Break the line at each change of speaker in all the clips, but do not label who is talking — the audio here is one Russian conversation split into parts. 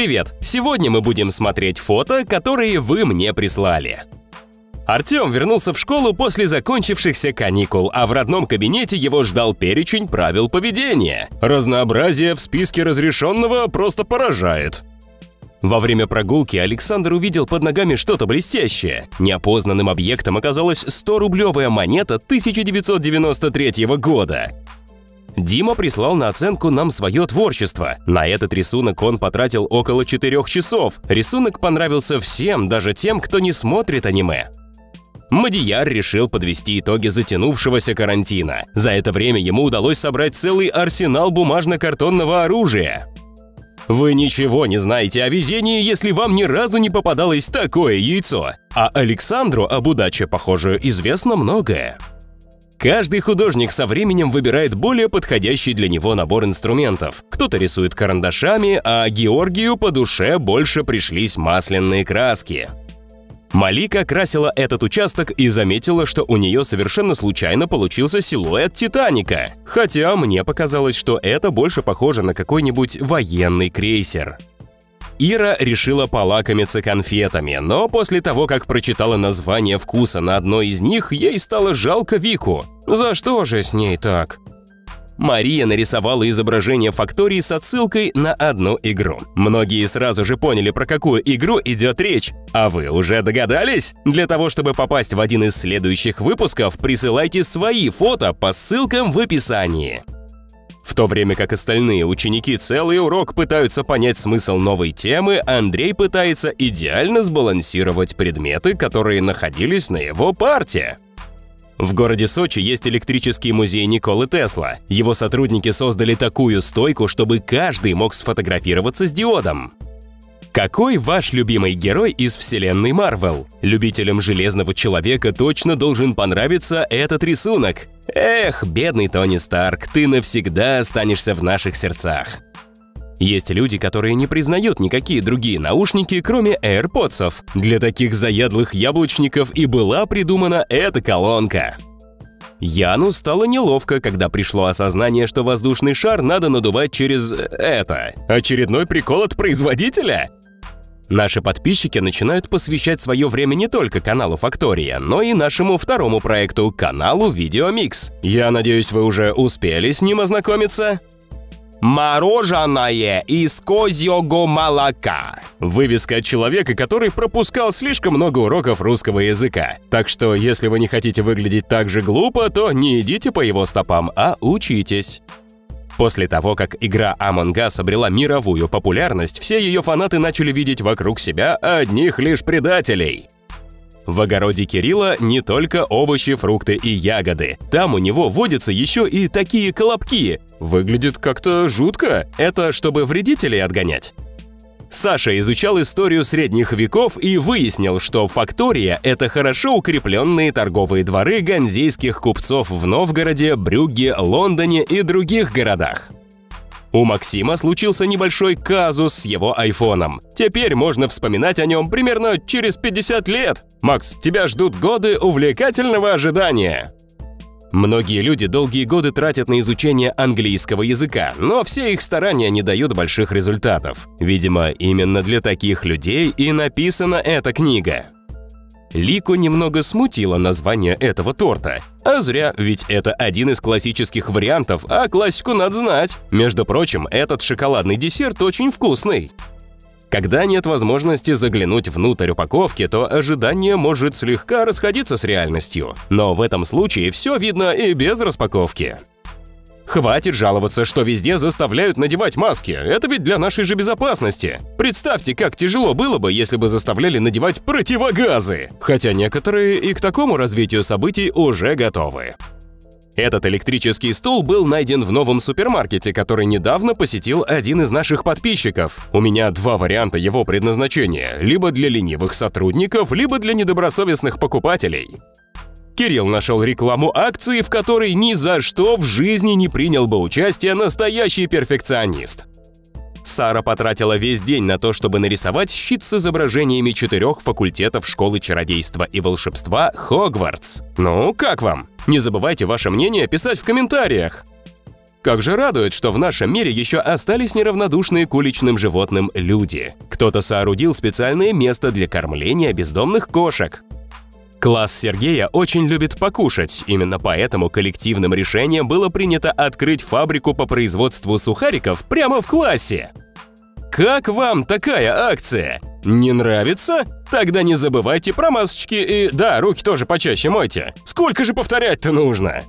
Привет! Сегодня мы будем смотреть фото, которые вы мне прислали. Артем вернулся в школу после закончившихся каникул, а в родном кабинете его ждал перечень правил поведения. Разнообразие в списке разрешенного просто поражает. Во время прогулки Александр увидел под ногами что-то блестящее. Неопознанным объектом оказалась 100-рублевая монета 1993 года. Дима прислал на оценку нам свое творчество. На этот рисунок он потратил около 4 часов. Рисунок понравился всем, даже тем, кто не смотрит аниме. Мадияр решил подвести итоги затянувшегося карантина. За это время ему удалось собрать целый арсенал бумажно-картонного оружия. Вы ничего не знаете о везении, если вам ни разу не попадалось такое яйцо. А Александру об удаче, похоже, известно многое. Каждый художник со временем выбирает более подходящий для него набор инструментов. Кто-то рисует карандашами, а Георгию по душе больше пришлись масляные краски. Малика красила этот участок и заметила, что у нее совершенно случайно получился силуэт Титаника. Хотя мне показалось, что это больше похоже на какой-нибудь военный крейсер. Ира решила полакомиться конфетами, но после того, как прочитала название вкуса на одной из них, ей стало жалко Вику. За что же с ней так? Мария нарисовала изображение фактории с отсылкой на одну игру. Многие сразу же поняли, про какую игру идет речь. А вы уже догадались? Для того, чтобы попасть в один из следующих выпусков, присылайте свои фото по ссылкам в описании. В то время как остальные ученики целый урок пытаются понять смысл новой темы, Андрей пытается идеально сбалансировать предметы, которые находились на его парте. В городе Сочи есть электрический музей Николы Тесла. Его сотрудники создали такую стойку, чтобы каждый мог сфотографироваться с диодом. Какой ваш любимый герой из вселенной Марвел? Любителям Железного Человека точно должен понравиться этот рисунок. Эх, бедный Тони Старк, ты навсегда останешься в наших сердцах. Есть люди, которые не признают никакие другие наушники, кроме AirPods. Для таких заядлых яблочников и была придумана эта колонка. Яну стало неловко, когда пришло осознание, что воздушный шар надо надувать через это. Очередной прикол от производителя? Наши подписчики начинают посвящать свое время не только каналу Фактория, но и нашему второму проекту – каналу Видеомикс. Я надеюсь, вы уже успели с ним ознакомиться? Мороженое из козьего молока. Вывеска человека, который пропускал слишком много уроков русского языка. Так что, если вы не хотите выглядеть так же глупо, то не идите по его стопам, а учитесь. После того, как игра Among Us обрела мировую популярность, все ее фанаты начали видеть вокруг себя одних лишь предателей. В огороде Кирилла не только овощи, фрукты и ягоды. Там у него водятся еще и такие колобки. Выглядит как-то жутко. Это чтобы вредителей отгонять. Саша изучал историю средних веков и выяснил, что фактория – это хорошо укрепленные торговые дворы ганзейских купцов в Новгороде, Брюгге, Лондоне и других городах. У Максима случился небольшой казус с его айфоном. Теперь можно вспоминать о нем примерно через 50 лет. Макс, тебя ждут годы увлекательного ожидания. Многие люди долгие годы тратят на изучение английского языка, но все их старания не дают больших результатов. Видимо, именно для таких людей и написана эта книга. Лику немного смутило название этого торта. А зря, ведь это один из классических вариантов, а классику надо знать. Между прочим, этот шоколадный десерт очень вкусный. Когда нет возможности заглянуть внутрь упаковки, то ожидание может слегка расходиться с реальностью. Но в этом случае все видно и без распаковки. Хватит жаловаться, что везде заставляют надевать маски. Это ведь для нашей же безопасности. Представьте, как тяжело было бы, если бы заставляли надевать противогазы. Хотя некоторые и к такому развитию событий уже готовы. Этот электрический стул был найден в новом супермаркете, который недавно посетил один из наших подписчиков. У меня два варианта его предназначения – либо для ленивых сотрудников, либо для недобросовестных покупателей. Кирилл нашел рекламу акции, в которой ни за что в жизни не принял бы участие настоящий перфекционист. Сара потратила весь день на то, чтобы нарисовать щит с изображениями четырех факультетов школы чародейства и волшебства Хогвартс. Ну, как вам? Не забывайте ваше мнение писать в комментариях. Как же радует, что в нашем мире еще остались неравнодушные к уличным животным люди. Кто-то соорудил специальное место для кормления бездомных кошек. Класс Сергея очень любит покушать, именно поэтому коллективным решением было принято открыть фабрику по производству сухариков прямо в классе. Как вам такая акция? Не нравится? Тогда не забывайте про масочки и, да, руки тоже почаще мойте. Сколько же повторять-то нужно?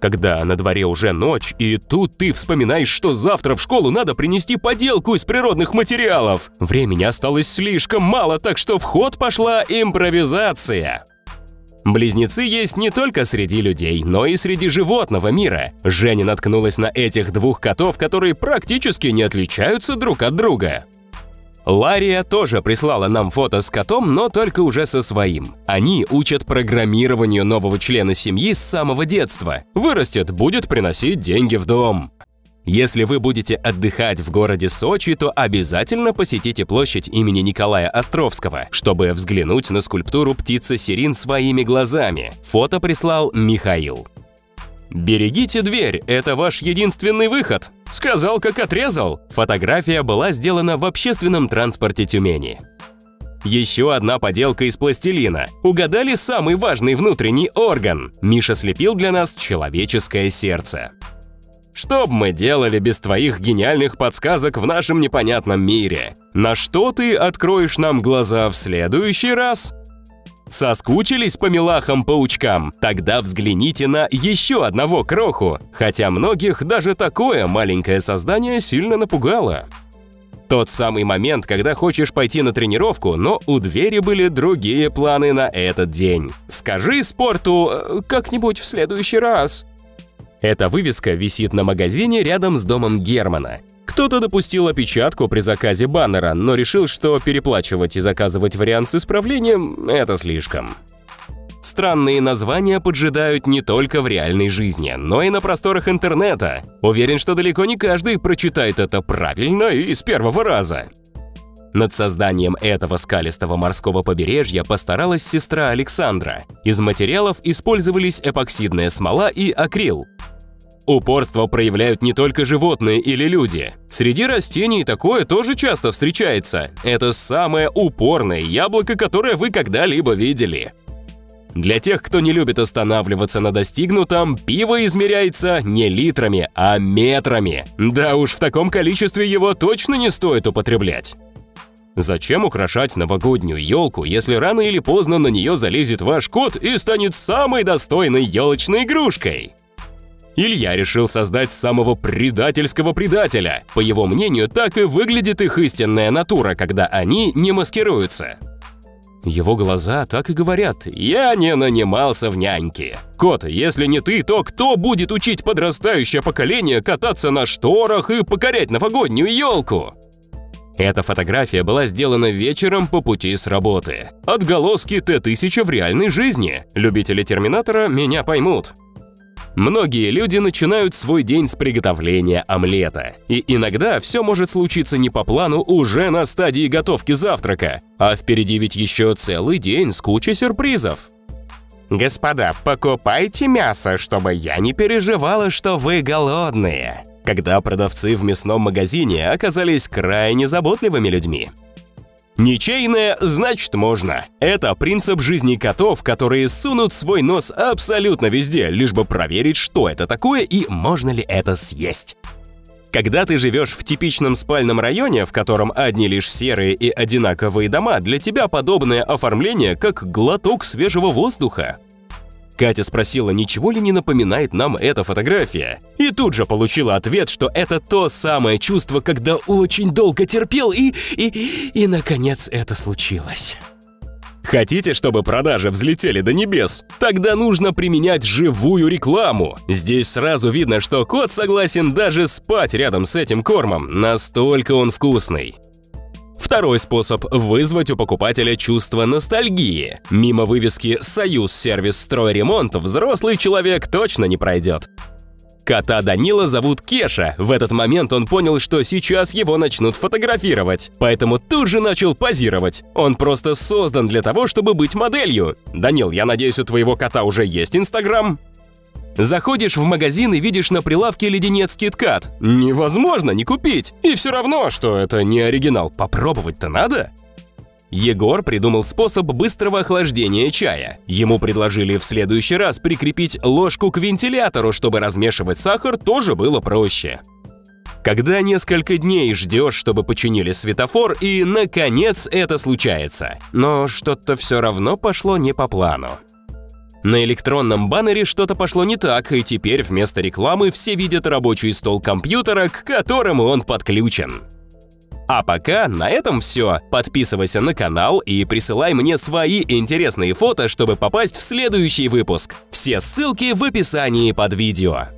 Когда на дворе уже ночь, и тут ты вспоминаешь, что завтра в школу надо принести поделку из природных материалов. Времени осталось слишком мало, так что в ход пошла импровизация. Близнецы есть не только среди людей, но и среди животного мира. Женя наткнулась на этих двух котов, которые практически не отличаются друг от друга. Лария тоже прислала нам фото с котом, но только уже со своим. Они учат программированию нового члена семьи с самого детства. Вырастет, будет приносить деньги в дом. Если вы будете отдыхать в городе Сочи, то обязательно посетите площадь имени Николая Островского, чтобы взглянуть на скульптуру птицы Сирин своими глазами. Фото прислал Михаил. «Берегите дверь, это ваш единственный выход», Сказал, как отрезал. Фотография была сделана в общественном транспорте Тюмени. Еще одна поделка из пластилина. Угадали самый важный внутренний орган. Миша слепил для нас человеческое сердце. Что б мы делали без твоих гениальных подсказок в нашем непонятном мире? На что ты откроешь нам глаза в следующий раз? Соскучились по милахам-паучкам? Тогда взгляните на еще одного кроху, хотя многих даже такое маленькое создание сильно напугало. Тот самый момент, когда хочешь пойти на тренировку, но у двери были другие планы на этот день. Скажи спорту «Э, «как-нибудь в следующий раз». Эта вывеска висит на магазине рядом с домом Германа. Кто-то допустил опечатку при заказе баннера, но решил, что переплачивать и заказывать вариант с исправлением – это слишком. Странные названия поджидают не только в реальной жизни, но и на просторах интернета. Уверен, что далеко не каждый прочитает это правильно и с первого раза. Над созданием этого скалистого морского побережья постаралась сестра Александра. Из материалов использовались эпоксидная смола и акрил. Упорство проявляют не только животные или люди. Среди растений такое тоже часто встречается. Это самое упорное яблоко, которое вы когда-либо видели. Для тех, кто не любит останавливаться на достигнутом, пиво измеряется не литрами, а метрами. Да уж, в таком количестве его точно не стоит употреблять. Зачем украшать новогоднюю елку, если рано или поздно на нее залезет ваш кот и станет самой достойной елочной игрушкой? Илья решил создать самого предательского предателя. По его мнению, так и выглядит их истинная натура, когда они не маскируются. Его глаза так и говорят «Я не нанимался в няньки». Кот, если не ты, то кто будет учить подрастающее поколение кататься на шторах и покорять новогоднюю елку? Эта фотография была сделана вечером по пути с работы. Отголоски Т-1000 в реальной жизни. Любители Терминатора меня поймут. Многие люди начинают свой день с приготовления омлета. И иногда все может случиться не по плану уже на стадии готовки завтрака. А впереди ведь еще целый день с кучей сюрпризов. «Господа, покупайте мясо, чтобы я не переживала, что вы голодные», когда продавцы в мясном магазине оказались крайне заботливыми людьми. Ничейное значит можно. Это принцип жизни котов, которые сунут свой нос абсолютно везде, лишь бы проверить, что это такое и можно ли это съесть. Когда ты живешь в типичном спальном районе, в котором одни лишь серые и одинаковые дома, для тебя подобное оформление как глоток свежего воздуха. Катя спросила, ничего ли не напоминает нам эта фотография. И тут же получила ответ, что это то самое чувство, когда очень долго терпел и... и... и, наконец, это случилось. Хотите, чтобы продажи взлетели до небес? Тогда нужно применять живую рекламу. Здесь сразу видно, что кот согласен даже спать рядом с этим кормом, настолько он вкусный. Второй способ – вызвать у покупателя чувство ностальгии. Мимо вывески «Союз сервис стройремонт» взрослый человек точно не пройдет. Кота Данила зовут Кеша. В этот момент он понял, что сейчас его начнут фотографировать. Поэтому тут же начал позировать. Он просто создан для того, чтобы быть моделью. Данил, я надеюсь, у твоего кота уже есть Инстаграм? Заходишь в магазин и видишь на прилавке леденец KitKat. Невозможно не купить. И все равно, что это не оригинал. Попробовать-то надо? Егор придумал способ быстрого охлаждения чая. Ему предложили в следующий раз прикрепить ложку к вентилятору, чтобы размешивать сахар тоже было проще. Когда несколько дней ждешь, чтобы починили светофор, и, наконец, это случается. Но что-то все равно пошло не по плану. На электронном баннере что-то пошло не так, и теперь вместо рекламы все видят рабочий стол компьютера, к которому он подключен. А пока на этом все. Подписывайся на канал и присылай мне свои интересные фото, чтобы попасть в следующий выпуск. Все ссылки в описании под видео.